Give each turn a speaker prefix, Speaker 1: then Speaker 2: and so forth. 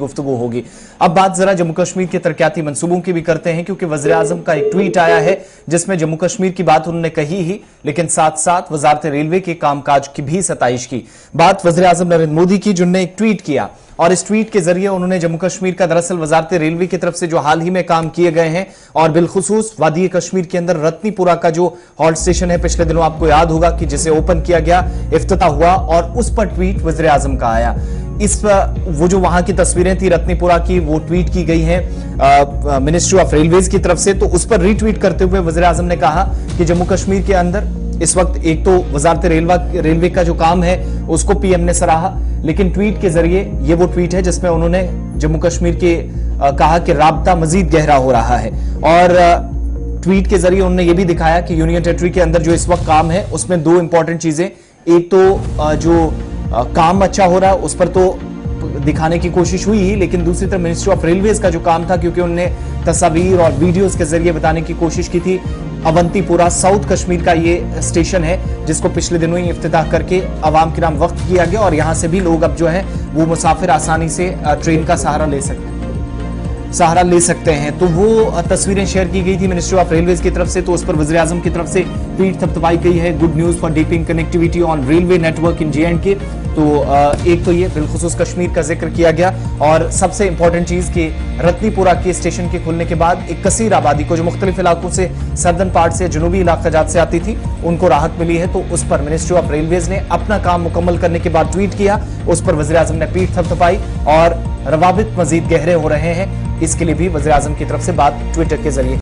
Speaker 1: गुफ्तगु होगी। अब बात जरा जम्मू कश्मीर के तरक्याती मंसूबों की भी करते हैं, क्योंकि वजर आज़म का एक ट्वीट आया है, जिसमें जम्मू कश्मीर की बात उन्होंने कही ही, लेकिन साथ साथ वजारत रेलवे के कामकाज की भी सताइश की। बात वजर आज़म नरेंद्र मोदी की, जिनने एक ट्वीट किया, और इस ट्वीट के ज़रिए उन्होंने जम्मू कश्मीर का दरअसल वजारत रेलवे की तरफ़ से जो हाल ही में काम किए गए हैं, और बिलखसूस वादी कश्मीर के अंदर रत्नीपुरा का जो हॉल्ट स्टेशन है, पिछले दिनों आपको याद होगा कि जिसे ओपन किया गया इफ्तः हुआ, और उस पर ट्वीट वजर आज़म का आया। इस वो जो वहाँ की तस्वीरें थी रत्नीपुरा की वो ट्वीट की गई हैं मिनिस्ट्री ऑफ़ रेलवेज की तरफ़ से। तो उस पर रीट्वीट करते हुए वजर आज़म ने कहा कि जम्मू कश्मीर के अंदर इस वक्त एक तो वजारत रेलवे रेलवे का जो काम है उसको पीएम ने सराहा। लेकिन ट्वीट के ज़रिए ये वो ट्वीट है जिसमें उन्होंने जम्मू कश्मीर के आ, कहा कि रबता मजीद गहरा हो रहा है। और आ, ट्वीट के ज़रिए उन्होंने ये भी दिखाया कि यूनियन टेरिटरी के अंदर जो इस वक्त काम है उसमें दो इंपॉर्टेंट चीज़ें। एक तो जो काम अच्छा हो रहा है, उस पर तो दिखाने की कोशिश हुई ही लेकिन दूसरी तरफ़ मिनिस्ट्री ऑफ़ रेलवेज का जो काम था, क्योंकि उनने तस्वीर और वीडियोस के ज़रिए बताने की कोशिश की थी, अवंतीपुरा साउथ कश्मीर का ये स्टेशन है, जिसको पिछले दिनों ही इफ्तः करके आवाम के नाम वक्त किया गया, और यहाँ से भी लोग अब जो है, वो मुसाफिर आसानी से ट्रेन का सहारा ले सकते हैं। सहारा ले सकते हैं। तो वो तस्वीरें शेयर की गई थी मिनिस्ट्री ऑफ़ रेलवे की तरफ़ से तो उस पर वजी आज़म की तरफ़ से ट्वीट थपथपाई गई है। Good news for deepening connectivity on railway network in J and K तो एक तो ये, बिलखसूस कश्मीर का ज़िक्र किया गया। और सबसे इंपॉर्टेंट चीज़ कि रत्नीपुरा के स्टेशन के खुलने के बाद एक कसीर आबादी को, जो मुख्तलिफ़ इलाकों से सर्दन पार्ट से, जनूबी इलाकाजात से आती थी, उनको राहत मिली है। तो उस पर मिनिस्ट्री ऑफ़ रेलवेज ने अपना काम मुकम्मल करने के बाद ट्वीट किया। उस पर वजी ने पीठ थपथपाई और रवाबित मजीद गहरे हो रहे हैं। इसके लिए भी वजी की तरफ़ से बात ट्विटर के ज़रिए